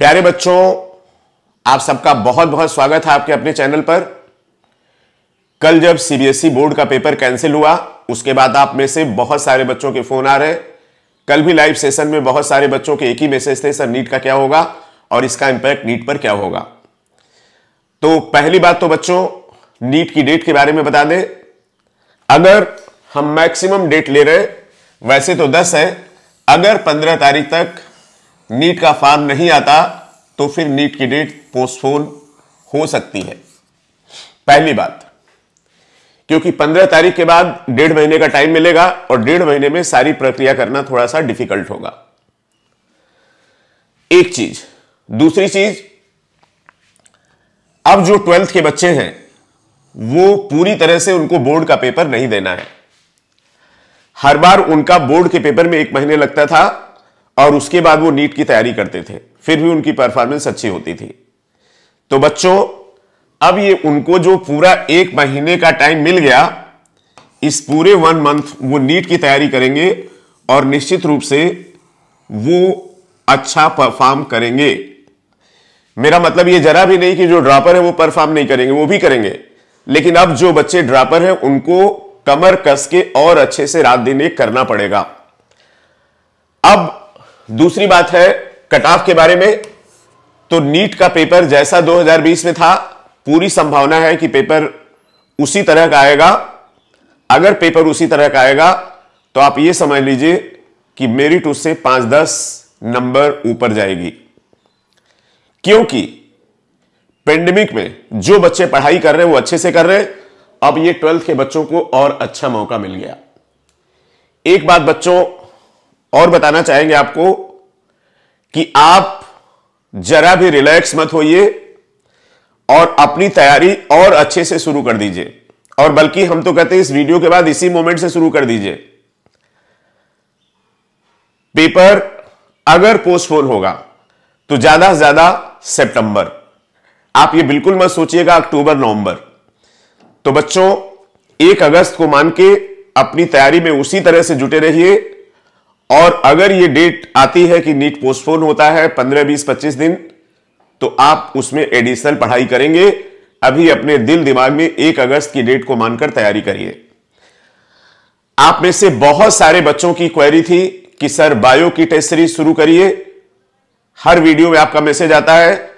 प्यारे बच्चों, आप सबका बहुत बहुत स्वागत है आपके अपने चैनल पर। कल जब सीबीएसई बोर्ड का पेपर कैंसिल हुआ, उसके बाद आप में से बहुत सारे बच्चों के फ़ोन आ रहे कल भी लाइव सेशन में बहुत सारे बच्चों के एक ही मैसेज थे, सर, नीट का क्या होगा और इसका इंपैक्ट नीट पर क्या होगा? तो पहली बात तो बच्चों, नीट की डेट के बारे में बता दें। अगर हम मैक्सिमम डेट ले रहे वैसे तो 10 है, अगर 15 तारीख तक नीट का फॉर्म नहीं आता तो फिर नीट की डेट पोस्टपोन हो सकती है। पहली बात, क्योंकि 15 तारीख के बाद डेढ़ महीने का टाइम मिलेगा और डेढ़ महीने में सारी प्रक्रिया करना थोड़ा सा डिफ़िकल्ट होगा। एक चीज़, दूसरी चीज़, अब जो ट्वेल्थ के बच्चे हैं, वो पूरी तरह से उनको बोर्ड का पेपर नहीं देना है। हर बार उनका बोर्ड के पेपर में एक महीने लगता था और उसके बाद वो नीट की तैयारी करते थे। फिर भी उनकी परफॉर्मेंस अच्छी होती थी। तो बच्चों, अब ये उनको जो पूरा एक महीने का टाइम मिल गया, इस पूरे वन मंथ वो नीट की तैयारी करेंगे और निश्चित रूप से वो अच्छा परफॉर्म करेंगे। मेरा मतलब ये जरा भी नहीं कि जो ड्रॉपर है वो परफॉर्म नहीं करेंगे, वो भी करेंगे। लेकिन अब जो बच्चे ड्रॉपर हैं, उनको कमर कस के और अच्छे से रात दिन एक करना पड़ेगा। अब दूसरी बात है कट ऑफ़ के बारे में तो नीट का पेपर जैसा 2020 में था, पूरी संभावना है कि पेपर उसी तरह का आएगा। अगर पेपर उसी तरह का आएगा तो आप ये समझ लीजिए कि मेरिट उससे पाँच दस नंबर ऊपर जाएगी। क्योंकि पेंडेमिक में जो बच्चे पढ़ाई कर रहे हैं, वो अच्छे से कर रहे हैं। अब ये ट्वेल्थ के बच्चों को और अच्छा मौका मिल गया। एक बात बच्चों और बताना चाहेंगे आपको कि आप जरा भी रिलैक्स मत होइए और अपनी तैयारी और अच्छे से शुरू कर दीजिए। और बल्कि हम तो कहते हैं इस वीडियो के बाद इसी मोमेंट से शुरू कर दीजिए। पेपर अगर पोस्टपोन होगा तो ज़्यादा से ज़्यादा सितंबर। आप ये बिल्कुल मत सोचिएगा, अक्टूबर, नवंबर। तो बच्चों, एक अगस्त को मान के अपनी तैयारी में उसी तरह से जुटे रहिए। और अगर ये डेट आती है कि नीट पोस्टपोन होता है पंद्रह, बीस, पच्चीस दिन तो आप उसमें एडिशनल पढ़ाई करेंगे। अभी अपने दिल दिमाग में एक अगस्त की डेट को मानकर तैयारी करिए। आप में से बहुत सारे बच्चों की क्वेरी थी कि, सर बायो की टेस्ट सीरीज़ शुरू करिए। हर वीडियो में आपका मैसेज आता है,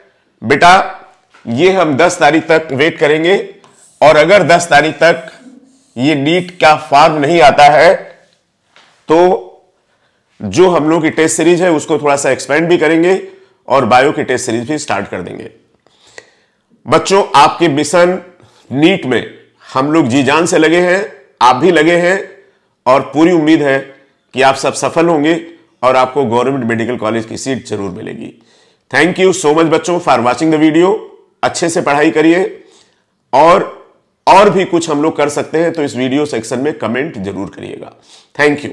बेटा, ये हम 10 तारीख तक वेट करेंगे और अगर 10 तारीख तक ये नीट का फॉर्म नहीं आता है तो जो हम लोग की टेस्ट सीरीज़ है, उसको थोड़ा सा एक्सपेंड भी करेंगे और बायो की टेस्ट सीरीज़ भी स्टार्ट कर देंगे। बच्चों, आपके मिशन नीट में हम लोग जी जान से लगे हैं, आप भी लगे हैं और पूरी उम्मीद है कि आप सब सफल होंगे और आपको गवर्नमेंट मेडिकल कॉलेज की सीट ज़रूर मिलेगी। थैंक यू सो मच बच्चों फॉर वॉचिंग द वीडियो अच्छे से पढ़ाई करिए और और भी कुछ हम लोग कर सकते हैं तो इस वीडियो सेक्शन में कमेंट ज़रूर करिएगा। Thank you